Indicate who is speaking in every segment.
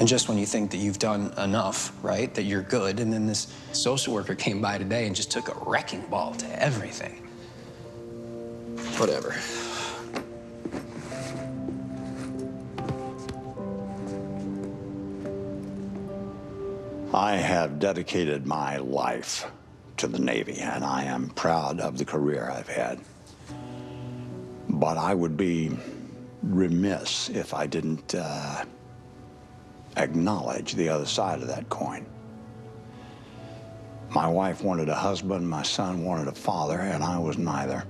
Speaker 1: And just when you think that you've done enough, right, that you're good, and then this social worker came by today and just took a wrecking ball to everything. Whatever.
Speaker 2: I have dedicated my life to the Navy, and I am proud of the career I've had. But I would be remiss if I didn't uh, acknowledge the other side of that coin. My wife wanted a husband, my son wanted a father, and I was neither.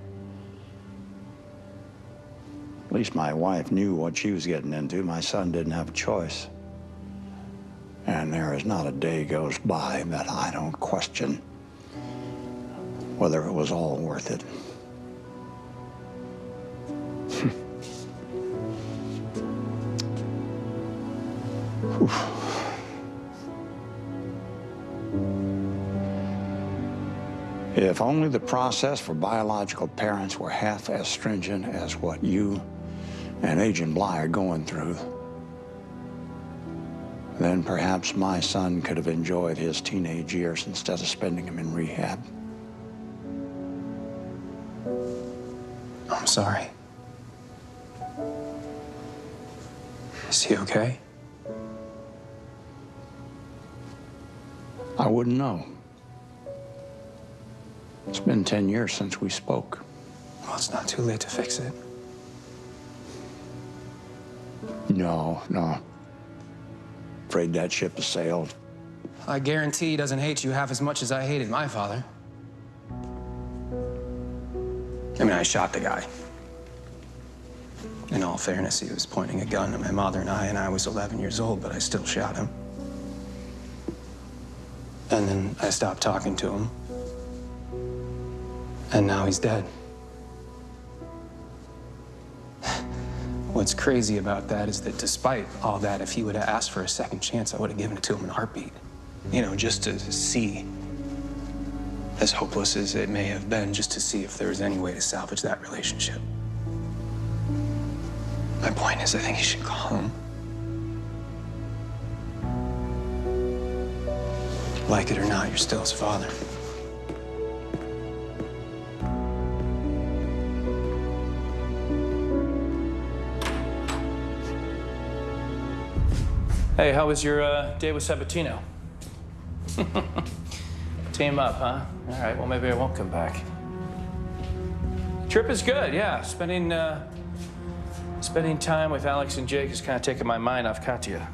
Speaker 2: At least my wife knew what she was getting into. My son didn't have a choice. And there is not a day goes by that I don't question whether it was all worth it. If only the process for biological parents were half as stringent as what you and Agent Blye are going through, then perhaps my son could have enjoyed his teenage years instead of spending them in rehab.
Speaker 1: I'm sorry. Is he okay?
Speaker 2: I wouldn't know. It's been 10 years since we spoke.
Speaker 1: Well, it's not too late to fix it.
Speaker 2: No, no. Afraid that ship has sailed.
Speaker 1: I guarantee he doesn't hate you half as much as I hated my father. I mean, I shot the guy. In all fairness, he was pointing a gun at my mother and I, and I was 11 years old, but I still shot him. And then I stopped talking to him. And now he's dead. What's crazy about that is that despite all that, if he would have asked for a second chance, I would have given it to him in a heartbeat. You know, just to see, as hopeless as it may have been, just to see if there was any way to salvage that relationship. My point is, I think he should call him. Like it or not, you're still his father.
Speaker 3: Hey, how was your uh, day with Sabatino? Team up, huh? All right, well, maybe I won't come back. Trip is good, yeah. Spending, uh, spending time with Alex and Jake has kind of taken my mind off Katya.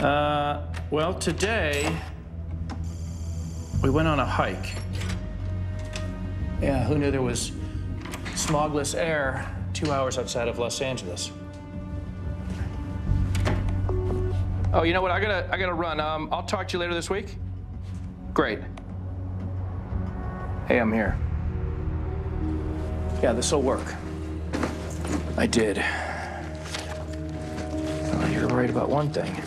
Speaker 3: Uh, well, today, we went on a hike. Yeah, who knew there was smogless air two hours outside of Los Angeles? Oh, you know what? I gotta, I gotta run. Um, I'll talk to you later this week. Great. Hey, I'm here. Yeah, this'll work. I did. Well, you're right about one thing.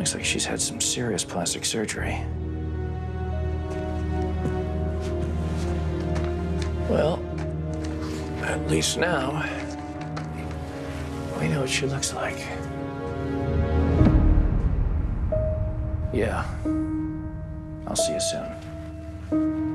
Speaker 3: Looks like she's had some serious plastic surgery. Well, at least now we know what she looks like. Yeah. I'll see you soon.